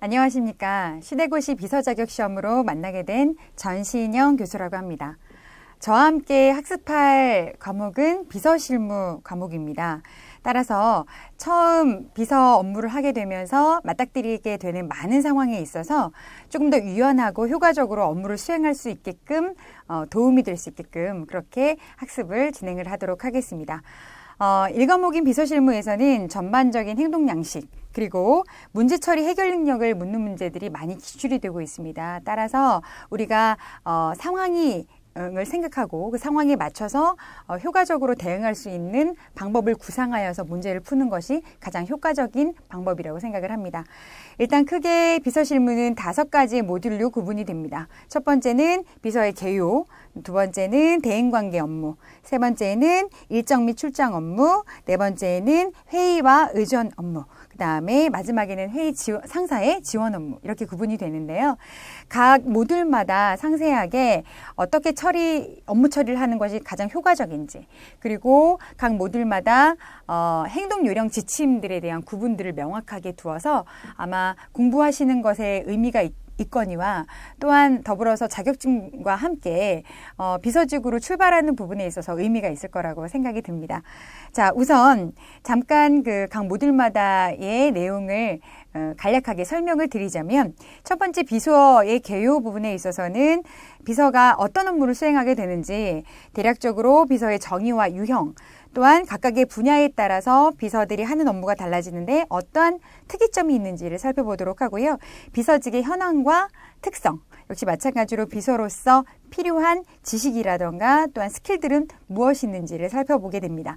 안녕하십니까. 시대고시 비서자격 시험으로 만나게 된 전신영 교수라고 합니다. 저와 함께 학습할 과목은 비서실무 과목입니다. 따라서 처음 비서 업무를 하게 되면서 맞닥뜨리게 되는 많은 상황에 있어서 조금 더 유연하고 효과적으로 업무를 수행할 수 있게끔 어, 도움이 될 수 있게끔 그렇게 학습을 진행을 하도록 하겠습니다. 어, 1과목인 비서실무에서는 전반적인 행동 양식, 그리고 문제 처리 해결 능력을 묻는 문제들이 많이 기출이 되고 있습니다. 따라서 우리가 어, 상황이 을 생각하고 그 상황에 맞춰서 어, 효과적으로 대응할 수 있는 방법을 구상하여서 문제를 푸는 것이 가장 효과적인 방법이라고 생각을 합니다. 일단 크게 비서 실무는 다섯 가지 모듈로 구분이 됩니다. 첫 번째는 비서의 개요, 두 번째는 대인관계 업무, 세 번째는 일정 및 출장 업무, 네 번째는 회의와 의전 업무, 그 다음에 마지막에는 회의 지원, 상사의 지원 업무 이렇게 구분이 되는데요. 각 모듈마다 상세하게 어떻게 처리 업무 처리를 하는 것이 가장 효과적인지 그리고 각 모듈마다 어, 행동 요령 지침들에 대한 구분들을 명확하게 두어서 아마 공부하시는 것에 의미가 있, 있거니와 또한 더불어서 자격증과 함께 어, 비서직으로 출발하는 부분에 있어서 의미가 있을 거라고 생각이 듭니다. 자, 우선 잠깐 그 각 모듈마다의 내용을 어, 간략하게 설명을 드리자면 첫 번째 비서의 개요 부분에 있어서는 비서가 어떤 업무를 수행하게 되는지 대략적으로 비서의 정의와 유형 또한 각각의 분야에 따라서 비서들이 하는 업무가 달라지는데 어떠한 특이점이 있는지를 살펴보도록 하고요. 비서직의 현황과 특성, 역시 마찬가지로 비서로서 필요한 지식이라던가 또한 스킬들은 무엇이 있는지를 살펴보게 됩니다.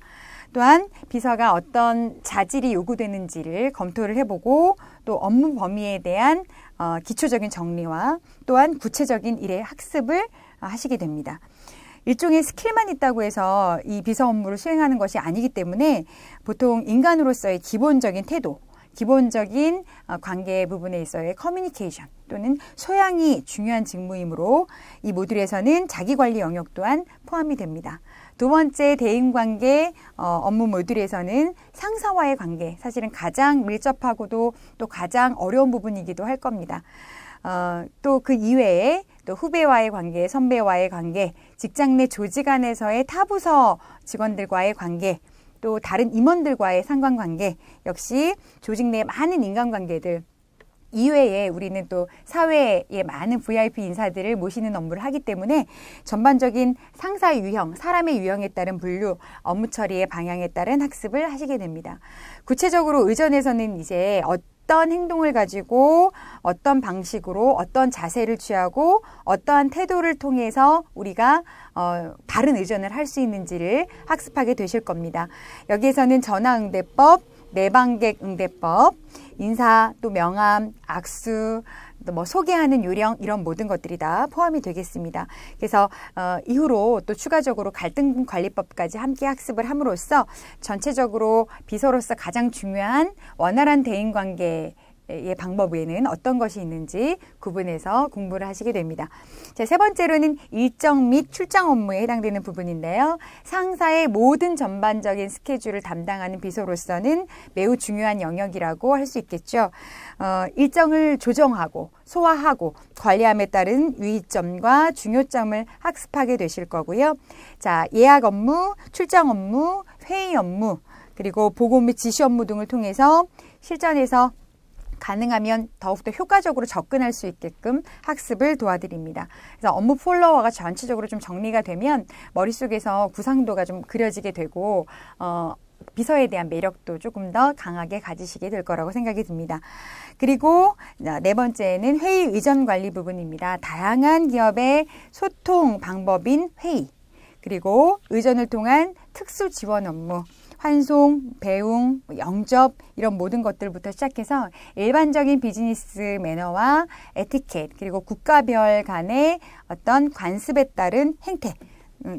또한 비서가 어떤 자질이 요구되는지를 검토를 해보고 또 업무 범위에 대한 어, 기초적인 정리와 또한 구체적인 일의 학습을 하시게 됩니다. 일종의 스킬만 있다고 해서 이 비서 업무를 수행하는 것이 아니기 때문에 보통 인간으로서의 기본적인 태도, 기본적인 어, 관계 부분에 있어의 커뮤니케이션 또는 소양이 중요한 직무이므로 이 모듈에서는 자기관리 영역 또한 포함이 됩니다. 두 번째 대인 관계 어, 업무 모듈에서는 상사와의 관계 사실은 가장 밀접하고도 또 가장 어려운 부분이기도 할 겁니다. 어, 또 그 이외에 또 후배와의 관계, 선배와의 관계, 직장 내 조직 안에서의 타부서 직원들과의 관계, 또 다른 임원들과의 상관관계, 역시 조직 내 많은 인간관계들, 이외에 우리는 또 사회에 많은 VIP 인사들을 모시는 업무를 하기 때문에 전반적인 상사의 유형, 사람의 유형에 따른 분류, 업무 처리의 방향에 따른 학습을 하시게 됩니다. 구체적으로 의전에서는 이제 어떤 행동을 가지고 어떤 방식으로 어떤 자세를 취하고 어떠한 태도를 통해서 우리가 어, 바른 의전을 할 수 있는지를 학습하게 되실 겁니다. 여기에서는 전화응대법, 내방객 응대법, 인사, 또 명함, 악수, 뭐 소개하는 요령 이런 모든 것들이 다 포함이 되겠습니다. 그래서 어, 이후로 또 추가적으로 갈등 관리법까지 함께 학습을 함으로써 전체적으로 비서로서 가장 중요한 원활한 대인 관계 의 방법 외에는 어떤 것이 있는지 구분해서 공부를 하시게 됩니다. 자, 세 번째로는 일정 및 출장 업무에 해당되는 부분인데요. 상사의 모든 전반적인 스케줄을 담당하는 비서로서는 매우 중요한 영역이라고 할 수 있겠죠. 어, 일정을 조정하고 소화하고 관리함에 따른 유의점과 중요점을 학습하게 되실 거고요. 자, 예약 업무, 출장 업무, 회의 업무, 그리고 보고 및 지시 업무 등을 통해서 실전에서 가능하면 더욱더 효과적으로 접근할 수 있게끔 학습을 도와드립니다. 그래서 업무 폴로워가 전체적으로 좀 정리가 되면 머릿속에서 구상도가 좀 그려지게 되고 어, 비서에 대한 매력도 조금 더 강하게 가지시게 될 거라고 생각이 듭니다. 그리고 네 번째는 회의 의전 관리 부분입니다. 다양한 기업의 소통 방법인 회의, 그리고 의전을 통한 특수 지원 업무, 환송, 배웅, 영접 이런 모든 것들부터 시작해서 일반적인 비즈니스 매너와 에티켓 그리고 국가별 간의 어떤 관습에 따른 행태 음,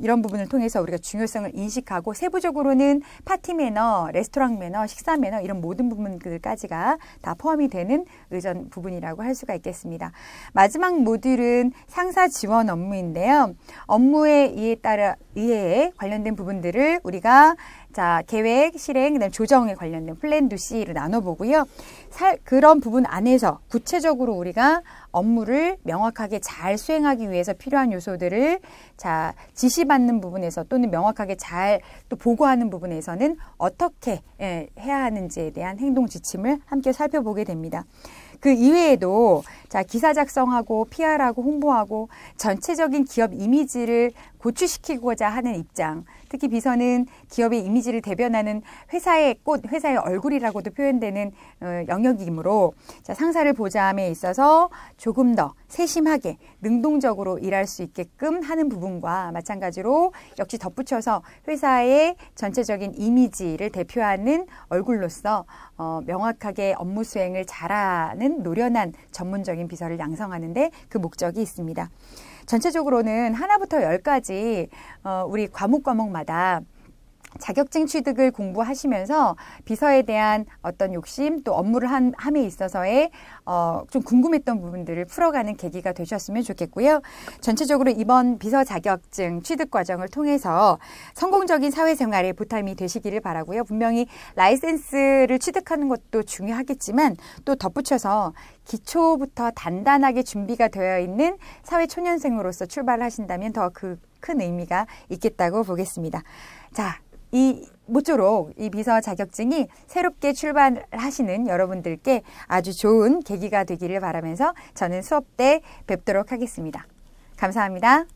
이런 부분을 통해서 우리가 중요성을 인식하고 세부적으로는 파티 매너, 레스토랑 매너, 식사 매너 이런 모든 부분들까지가 다 포함이 되는 의전 부분이라고 할 수가 있겠습니다. 마지막 모듈은 상사 지원 업무인데요. 업무에 이에 따라 이에 관련된 부분들을 우리가 자, 계획, 실행, 그다음 조정에 관련된 plan do see를 나눠보고요. 살, 그런 부분 안에서 구체적으로 우리가 업무를 명확하게 잘 수행하기 위해서 필요한 요소들을 자, 지시받는 부분에서 또는 명확하게 잘 또 보고하는 부분에서는 어떻게 예, 해야 하는지에 대한 행동 지침을 함께 살펴보게 됩니다. 그 이외에도 자 기사 작성하고 PR하고 홍보하고 전체적인 기업 이미지를 고취시키고자 하는 입장. 특히 비서는 기업의 이미지를 대변하는 회사의 꽃, 회사의 얼굴이라고도 표현되는 어, 영역이므로 자, 상사를 보좌함에 있어서 조금 더 세심하게 능동적으로 일할 수 있게끔 하는 부분과 마찬가지로 역시 덧붙여서 회사의 전체적인 이미지를 대표하는 얼굴로서 어, 명확하게 업무 수행을 잘하는 노련한 전문적인 비서를 양성하는데 그 목적이 있습니다. 전체적으로는 하나부터 열까지 어, 우리 과목 과목마다 자격증 취득을 공부하시면서 비서에 대한 어떤 욕심 또 업무를 한, 함에 있어서의 어, 좀 궁금했던 부분들을 풀어가는 계기가 되셨으면 좋겠고요. 전체적으로 이번 비서 자격증 취득 과정을 통해서 성공적인 사회생활에 보탬이 되시기를 바라고요. 분명히 라이센스를 취득하는 것도 중요하겠지만 또 덧붙여서 기초부터 단단하게 준비가 되어 있는 사회 초년생으로서 출발하신다면 더 그 큰 의미가 있겠다고 보겠습니다. 자, 이 모쪼록 이 비서 자격증이 새롭게 출발하시는 여러분들께 아주 좋은 계기가 되기를 바라면서 저는 수업 때 뵙도록 하겠습니다. 감사합니다.